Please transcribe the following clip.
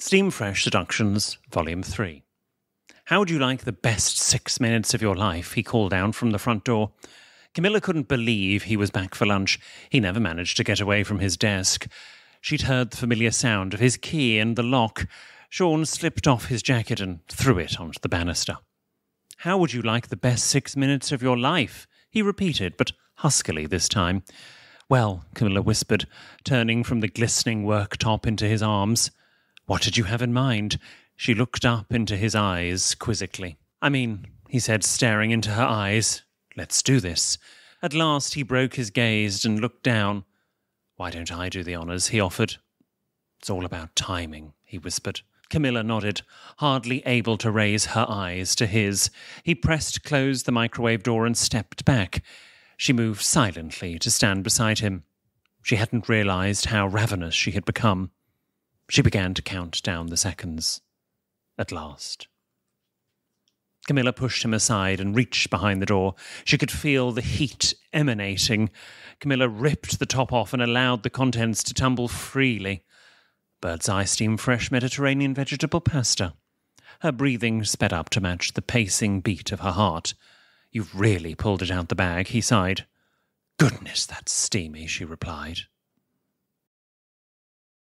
Steamfresh Seductions, Volume 3. How would you like the best six minutes of your life? He called down from the front door. Camilla couldn't believe he was back for lunch. He never managed to get away from his desk. She'd heard the familiar sound of his key in the lock. Sean slipped off his jacket and threw it onto the banister. How would you like the best six minutes of your life? He repeated, but huskily this time. Well, Camilla whispered, turning from the glistening worktop into his arms. What did you have in mind? She looked up into his eyes quizzically. I mean, he said, staring into her eyes, let's do this. At last he broke his gaze and looked down. Why don't I do the honours? he offered. It's all about timing, he whispered. Camilla nodded, hardly able to raise her eyes to his. He pressed close the microwave door and stepped back. She moved silently to stand beside him. She hadn't realized how ravenous she had become. She began to count down the seconds. At last. Camilla pushed him aside and reached behind the door. She could feel the heat emanating. Camilla ripped the top off and allowed the contents to tumble freely. Birds Eye Steamfresh Mediterranean vegetable pasta. Her breathing sped up to match the pacing beat of her heart. You've really pulled it out the bag, he sighed. Goodness, that's steamy, she replied.